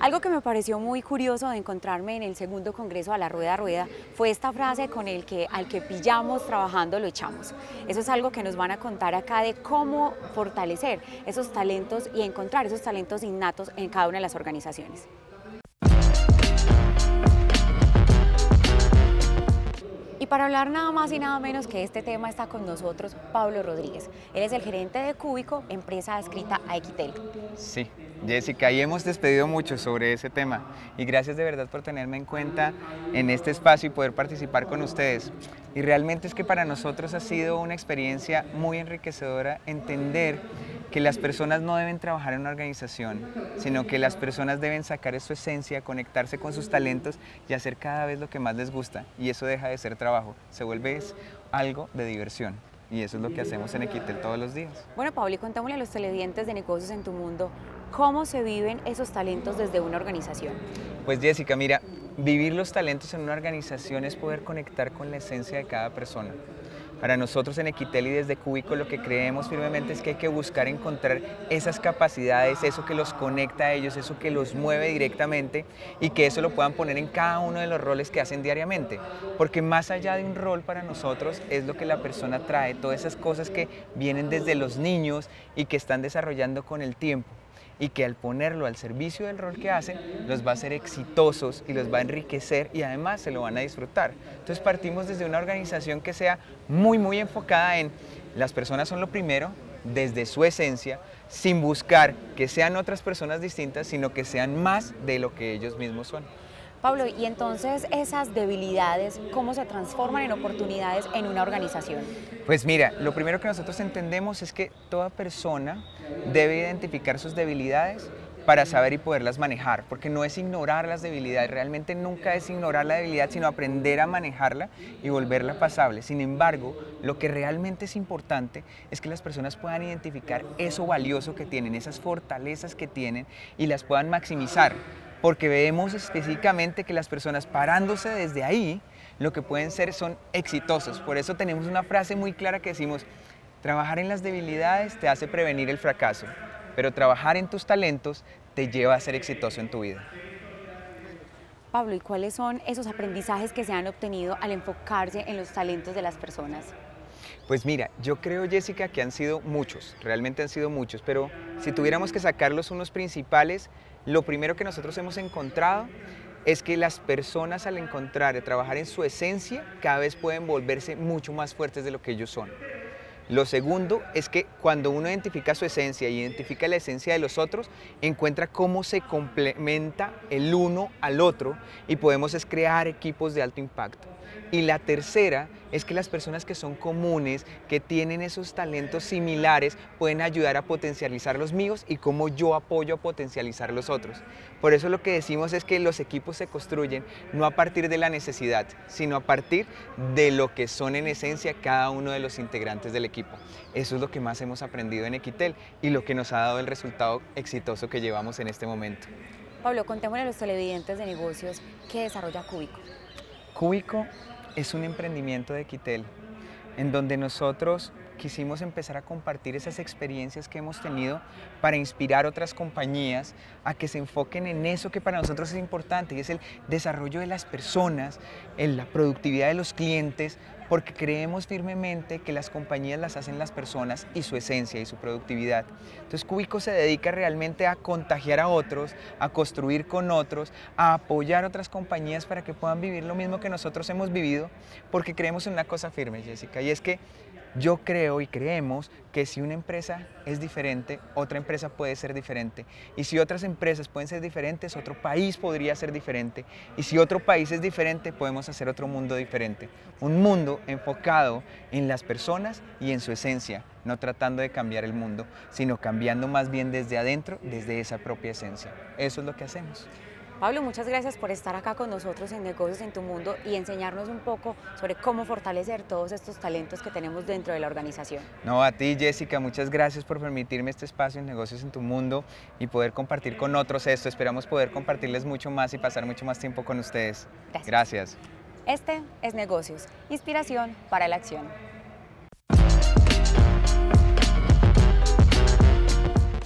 Algo que me pareció muy curioso de encontrarme en el segundo congreso a la Rueda Rueda fue esta frase con el que al que pillamos trabajando lo echamos. Eso es algo que nos van a contar acá de cómo fortalecer esos talentos y encontrar esos talentos innatos en cada una de las organizaciones. Para hablar nada más y nada menos que este tema está con nosotros Pablo Rodríguez. Él es el gerente de Cúbico, empresa adscrita a Equitel. Sí, Jessica, y hemos despedido mucho sobre ese tema. Y gracias de verdad por tenerme en cuenta en este espacio y poder participar con ustedes. Y realmente es que para nosotros ha sido una experiencia muy enriquecedora entender que las personas no deben trabajar en una organización, sino que las personas deben sacar su esencia, conectarse con sus talentos y hacer cada vez lo que más les gusta. Y eso deja de ser trabajo, se vuelve algo de diversión. Y eso es lo que hacemos en Equitel todos los días. Bueno, Pablo, y contámosle a los televidentes de negocios en tu mundo, ¿cómo se viven esos talentos desde una organización? Pues Jessica, mira, vivir los talentos en una organización es poder conectar con la esencia de cada persona. Para nosotros en Equitel y desde Cúbico lo que creemos firmemente es que hay que buscar encontrar esas capacidades, eso que los conecta a ellos, eso que los mueve directamente y que eso lo puedan poner en cada uno de los roles que hacen diariamente. Porque más allá de un rol para nosotros es lo que la persona trae, todas esas cosas que vienen desde los niños y que están desarrollando con el tiempo y que al ponerlo al servicio del rol que hacen, los va a hacer exitosos y los va a enriquecer y además se lo van a disfrutar. Entonces partimos desde una organización que sea muy, muy enfocada en las personas son lo primero, desde su esencia, sin buscar que sean otras personas distintas, sino que sean más de lo que ellos mismos son. Pablo, y entonces esas debilidades, ¿cómo se transforman en oportunidades en una organización? Pues mira, lo primero que nosotros entendemos es que toda persona debe identificar sus debilidades para saber y poderlas manejar, porque no es ignorar las debilidades, realmente nunca es ignorar la debilidad, sino aprender a manejarla y volverla pasable. Sin embargo, lo que realmente es importante es que las personas puedan identificar eso valioso que tienen, esas fortalezas que tienen y las puedan maximizar porque vemos específicamente que las personas parándose desde ahí, lo que pueden ser son exitosos. Por eso tenemos una frase muy clara que decimos, trabajar en las debilidades te hace prevenir el fracaso, pero trabajar en tus talentos te lleva a ser exitoso en tu vida. Pablo, ¿y cuáles son esos aprendizajes que se han obtenido al enfocarse en los talentos de las personas? Pues mira, yo creo, Jessica, que han sido muchos, realmente han sido muchos, pero si tuviéramos que sacarlos unos principales, lo primero que nosotros hemos encontrado es que las personas al encontrar y trabajar en su esencia cada vez pueden volverse mucho más fuertes de lo que ellos son. Lo segundo es que cuando uno identifica su esencia y identifica la esencia de los otros, encuentra cómo se complementa el uno al otro y podemos crear equipos de alto impacto. Y la tercera es que las personas que son comunes, que tienen esos talentos similares, pueden ayudar a potencializar los míos y cómo yo apoyo a potencializar los otros. Por eso lo que decimos es que los equipos se construyen no a partir de la necesidad, sino a partir de lo que son en esencia cada uno de los integrantes del equipo. Eso es lo que más hemos aprendido en Equitel y lo que nos ha dado el resultado exitoso que llevamos en este momento. Pablo, contémosle a los televidentes de negocios qué desarrolla Cúbico. Cúbico es un emprendimiento de Quitel en donde nosotros quisimos empezar a compartir esas experiencias que hemos tenido para inspirar otras compañías a que se enfoquen en eso que para nosotros es importante y es el desarrollo de las personas, en la productividad de los clientes, porque creemos firmemente que las compañías las hacen las personas y su esencia y su productividad. Entonces Cúbico se dedica realmente a contagiar a otros, a construir con otros, a apoyar otras compañías para que puedan vivir lo mismo que nosotros hemos vivido, porque creemos en una cosa firme, Jessica, y es que yo creo y creemos que si una empresa es diferente, otra empresa puede ser diferente. Y si otras empresas pueden ser diferentes, otro país podría ser diferente. Y si otro país es diferente, podemos hacer otro mundo diferente. Un mundo enfocado en las personas y en su esencia, no tratando de cambiar el mundo, sino cambiando más bien desde adentro, desde esa propia esencia. Eso es lo que hacemos. Pablo, muchas gracias por estar acá con nosotros en Negocios en tu Mundo y enseñarnos un poco sobre cómo fortalecer todos estos talentos que tenemos dentro de la organización. No, a ti Jessica, muchas gracias por permitirme este espacio en Negocios en tu Mundo y poder compartir con otros esto. Esperamos poder compartirles mucho más y pasar mucho más tiempo con ustedes. Gracias. gracias. Este es Negocios, inspiración para la acción.